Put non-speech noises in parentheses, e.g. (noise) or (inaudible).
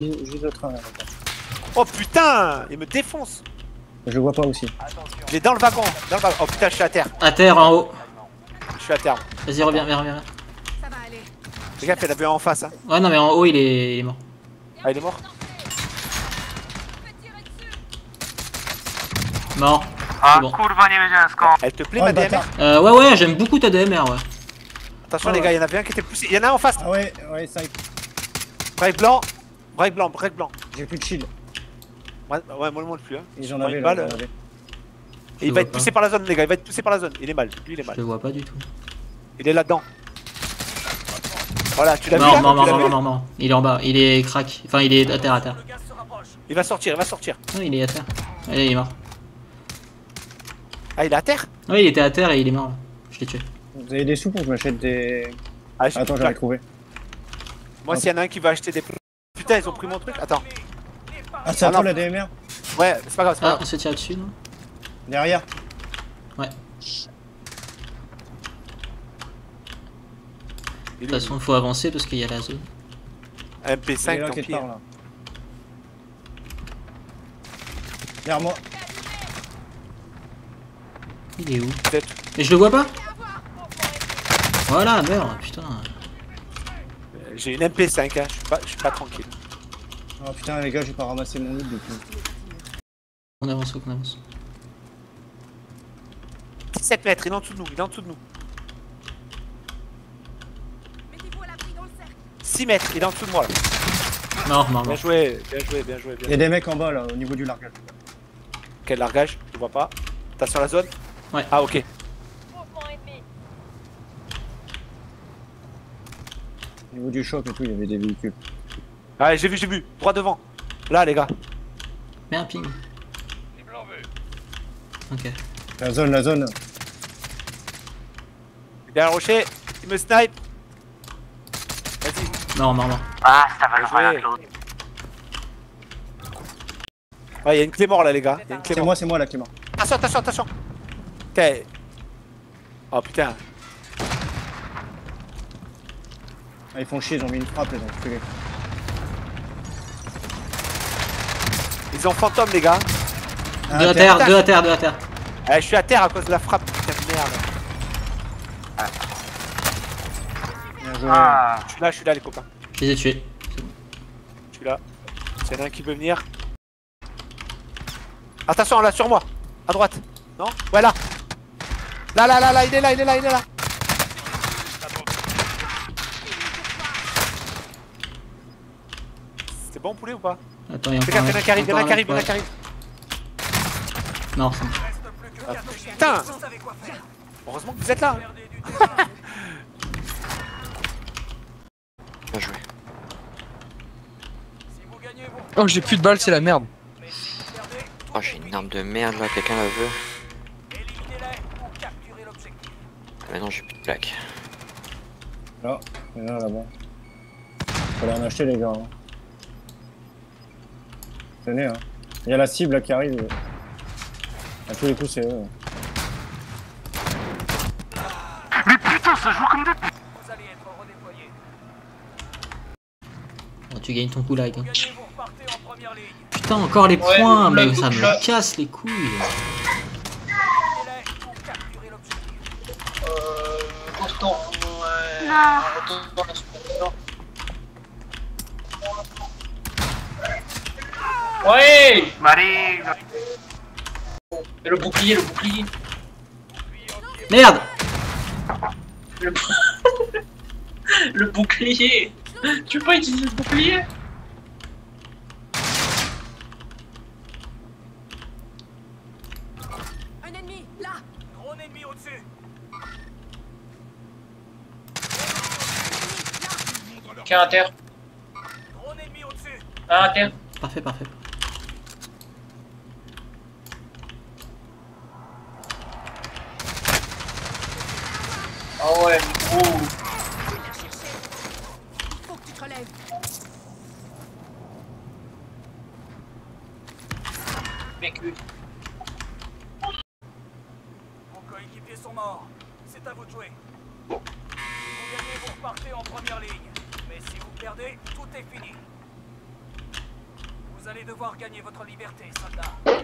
juste au train là. Oh putain Il me défonce Je vois pas aussi. Il est dans le wagon, dans le wagon. Oh putain, je suis à terre. À terre, en haut. Je suis à terre. Vas-y, reviens, viens, reviens. Ça va aller. Les gars, il avait un en face. Hein. Ouais, non, mais en haut, il est, il est mort. Ah, il est mort Mort. A C'est bon. Elle te plaît, Oh, ma le DMR. Euh, ouais, ouais, j'aime beaucoup ta DMR, ouais. Attention, Oh, les gars, il y en avait un qui était poussé. Il y en a un en face. Ah ouais, ouais, ça. Break blanc. Break blanc, break blanc. J'ai plus de shield. Ouais, ouais moi, le monde plus. Hein. Et j'en avais balle. Et Je il va être pas. poussé par la zone, les gars. Il va être poussé par la zone. Il est mal. Lui, il est Je mal. le vois pas du tout. Il est là-dedans. Voilà, tu l'as vu Mort, là mort, l'as mort, vu mort, mort. Il est en bas, il est crack. Enfin, il est à terre, à terre. Il va sortir, il va sortir. Non, il est à terre. Allez, il est mort. Ah, il est à terre Ouais, il était à terre et il est mort. là. Je l'ai tué. Vous avez des sous pour que je m'achète des. Ah, j'ai Attends, j'en ai trouvé. Moi, s'il y en a un qui va acheter des. Putain, ils ont pris mon truc. Attends. Ah, c'est à Ah, toi non. la DMR Ouais, c'est pas grave, c'est pas Ah, grave. on se tire dessus, non Derrière. De toute façon, faut avancer parce qu'il y a la zone. Il est MP5, là tant pis. part là. Derrière moi. Il est où Peut-être. Mais je le vois pas Voilà, merde, putain. Euh, J'ai une MP5, hein. je suis pas, je suis pas tranquille. Oh putain, les gars, j'ai pas ramassé mon loot depuis. On avance, faut qu'on avance. 17 mètres, il est en dessous de nous, il est en dessous de nous. Mettez-vous à l'abri dans le cercle. 6 mètres, il est en dessous de moi là. Mort, mort, Bien mort. joué, bien joué, bien joué, bien Il y a des mecs en bas là, au niveau du largage. Quel largage? Je vois pas. T'as sur la zone? Ouais. Ah, ok. Au niveau du choc et tout, il y avait des véhicules. Ah, j'ai vu, j'ai vu. Droit devant. Là, les gars. Mets un ping. Ok. La zone, la zone. Il est derrière le rocher. Il me snipe. Vas-y. Mort, mort, mort. Ah, ça va le Claude. Ouais, il y a une clé mort là, les gars. Y a clé C'est mort. moi, c'est moi là, Clément. Attention, attention, attention. Putain. Oh putain. Ah, ils font chier, ils ont mis une frappe, les enculés. Ils ont fantôme, les gars. Ah, Deux à terre. terre, deux à terre, deux à terre. Eh, je suis à terre à cause de la frappe. Putain de merde. Bien joué. Ah, Je suis là, je suis là, les copains. Je les ai tués. Je suis là. S'il y en a un qui veut venir. Attention, là, sur moi. À droite. Non? Ouais, là. Là, là, là, là, il est là, il est là, il est là. C'était bon, poulet ou pas Attends, il y a Fais encore gaffe, il y en a un qui arrive, il y en a un qui arrive, il y en a un qui arrive. Non, c'est bon. Putain Heureusement que vous êtes là. (laughs) Bien joué. Oh, j'ai plus de balles, c'est la merde. Oh, j'ai une arme de merde là, quelqu'un la veut. Ah, Maintenant, j'ai plus de plaques. Là, il y en a là-bas. Faut aller en acheter, les gars. Hein. Tenez, hein. Il y a la cible là qui arrive. À tous les coups, c'est eux. Bon, tu gagnes ton coup là, gars. Putain, encore les points, mais ça me casse les couilles. Ouais. Marie, Le bouclier, le bouclier. Merde. Le, bou- (laughs) le bouclier. Tu peux pas utiliser le bouclier? Un ennemi, là. Tiens, à terre. Ah, à terre. Parfait, parfait. Ah ouais, mais gros Faut que tu te relèves. Mec, lui. Vos coéquipiers sont morts. C'est à vous de jouer. Vous gagnez, vous repartez en première ligne. Mais si vous perdez, tout est fini. Vous allez devoir gagner votre liberté, soldats.